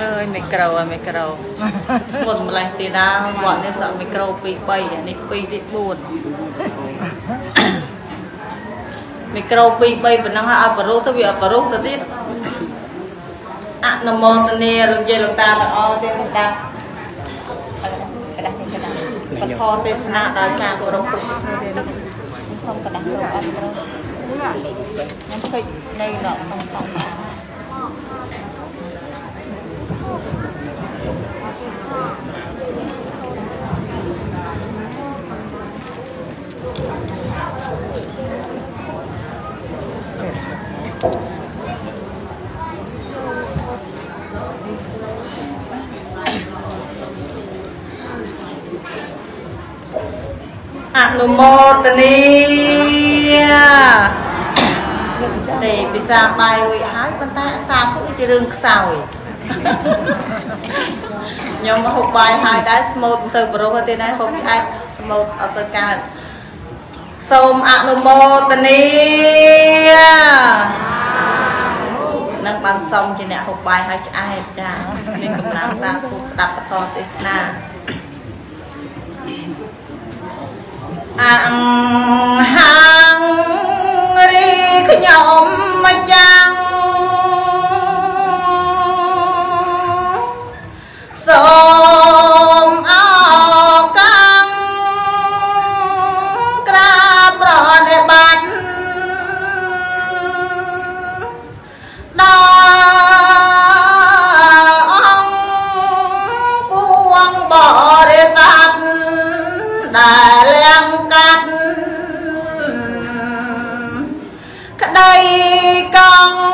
អើយមីក្រូហើយមីក្រូមុនម្លេះទីណាវត្តនេះសក់មីក្រូ2 3អានេះ2ទី4មីក្រូ2 3ប៉ុណ្ណឹងហើយអត់បរុសទៅវាអត់បរុសទៅទៀតអនុមោទនាលោកយាយលោកតាទាំងអស់ទាំងស្ដាប់កដាស់នេះកដាស់ពធទេសនាដោយការគោរពពុទ្ធសូមកដាស់លោកអត់ព្រោះខ្ញុំឃើញនៅដល់ក្នុងក្នុង អនុមោទនីទេពិសាបាយរួចហើយប៉ុន្តែសាធុជារឿងខ្សោយ ខ្ញុំមកហូបបាយហើយដែរស្មូតមិនសូវប្រុសទេដែរហូបឆាច់ស្មូតអត់សូវកើតសូមអនុមោទនីនឹងបានសុំជាអ្នកហូបបាយហើយឆ្អែតចាមានកម្លាំងសាធុស្ដាប់ពធទេសនាអង្ហា ក្តីកង្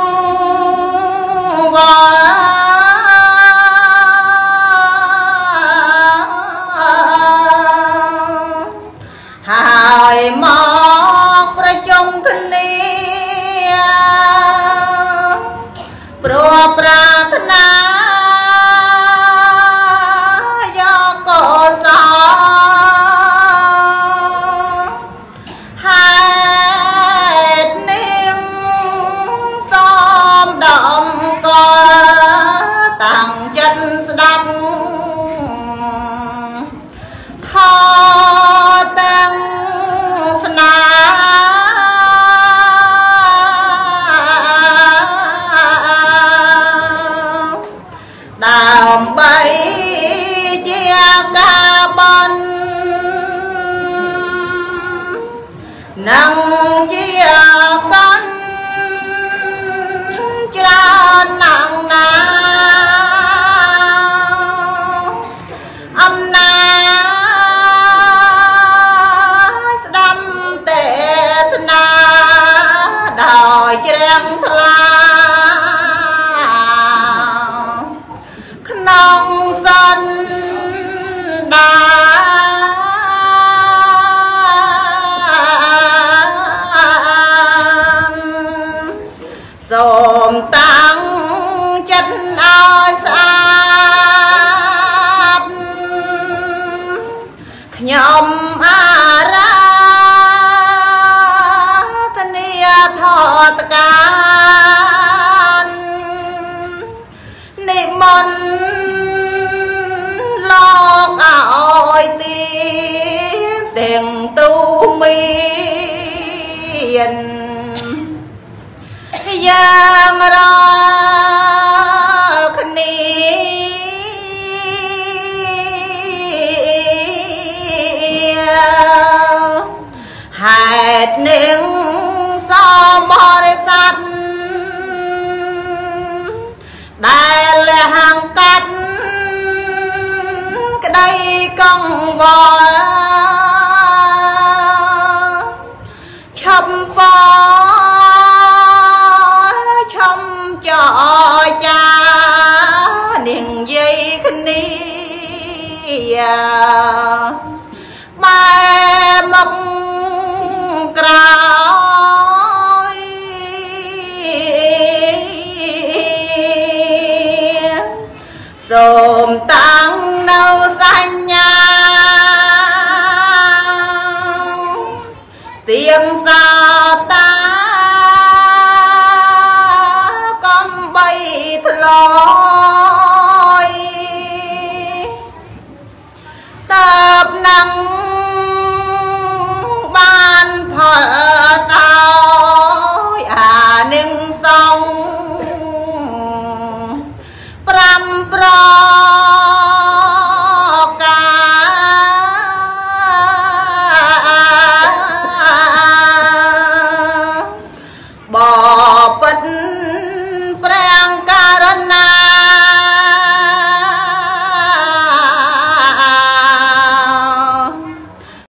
វល់ហើយមកប្រជុំគ្នា ទាំងទូមានយ៉ាងរគ្នាហេតុនឹងសមរិស័ទដែលលះហាងកាត់ក្តីកង្វល់ បែមកក្រោយសូមតាំងនៅសញ្ញាទៀងសា Button.